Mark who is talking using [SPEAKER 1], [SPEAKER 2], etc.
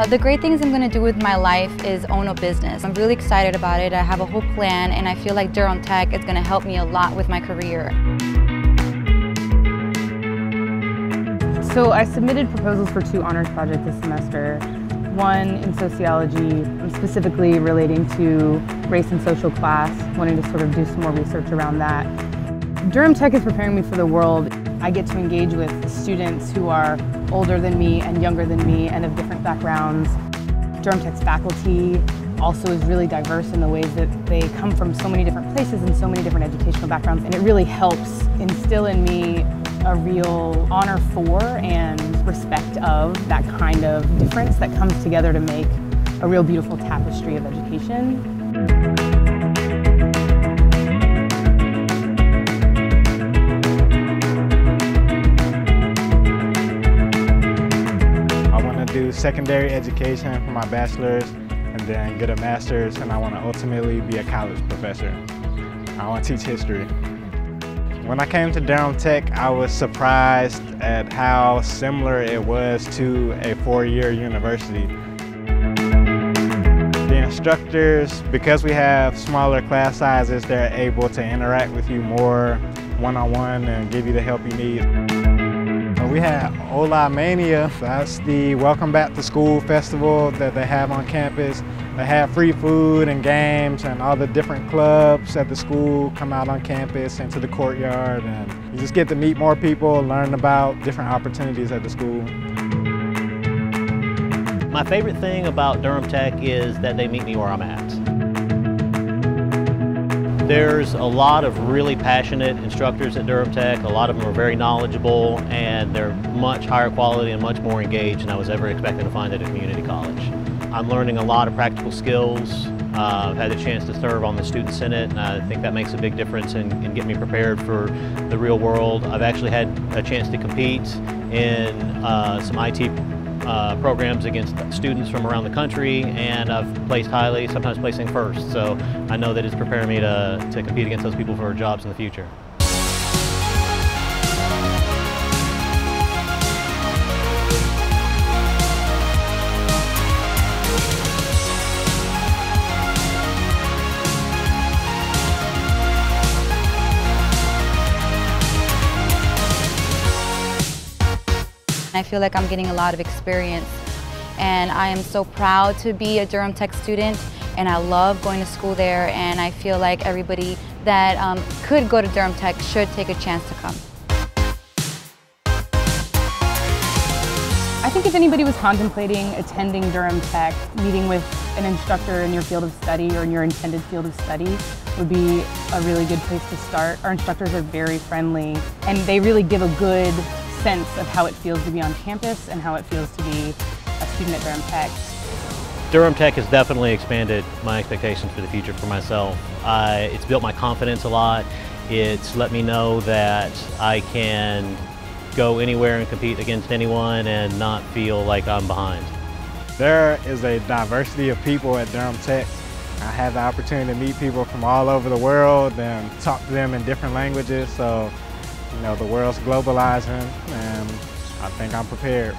[SPEAKER 1] Uh, the great things I'm going to do with my life is own a business. I'm really excited about it. I have a whole plan and I feel like Durham Tech is going to help me a lot with my career.
[SPEAKER 2] So I submitted proposals for two honors projects this semester. One in sociology, specifically relating to race and social class, wanting to sort of do some more research around that. Durham Tech is preparing me for the world. I get to engage with students who are older than me and younger than me and of different backgrounds. Durham Tech's faculty also is really diverse in the ways that they come from so many different places and so many different educational backgrounds and it really helps instill in me a real honor for and respect of that kind of difference that comes together to make a real beautiful tapestry of education.
[SPEAKER 3] Secondary education for my bachelor's and then get a master's and I want to ultimately be a college professor. I want to teach history. When I came to Durham Tech, I was surprised at how similar it was to a four-year university. The instructors, because we have smaller class sizes, they're able to interact with you more one-on-one -on -one and give you the help you need. We had Ola Mania. That's the Welcome Back to School festival that they have on campus. They have free food and games and all the different clubs at the school come out on campus into the courtyard and you just get to meet more people, learn about different opportunities at the school.
[SPEAKER 4] My favorite thing about Durham Tech is that they meet me where I'm at. There's a lot of really passionate instructors at Durham Tech. A lot of them are very knowledgeable and they're much higher quality and much more engaged than I was ever expecting to find at a community college. I'm learning a lot of practical skills. Uh, I've had the chance to serve on the Student Senate and I think that makes a big difference in, in getting me prepared for the real world. I've actually had a chance to compete in uh, some IT uh, programs against students from around the country and I've placed highly, sometimes placing first. So I know that it's preparing me to, to compete against those people for jobs in the future.
[SPEAKER 1] I feel like I'm getting a lot of experience and I am so proud to be a Durham Tech student and I love going to school there and I feel like everybody that um, could go to Durham Tech should take a chance to come.
[SPEAKER 2] I think if anybody was contemplating attending Durham Tech, meeting with an instructor in your field of study or in your intended field of study would be a really good place to start. Our instructors are very friendly and they really give a good sense of how it feels to be on campus and how it feels to be a student at Durham Tech.
[SPEAKER 4] Durham Tech has definitely expanded my expectations for the future for myself. Uh, it's built my confidence a lot. It's let me know that I can go anywhere and compete against anyone and not feel like I'm behind.
[SPEAKER 3] There is a diversity of people at Durham Tech. I have the opportunity to meet people from all over the world and talk to them in different languages. So you know, the world's globalizing and I think I'm prepared.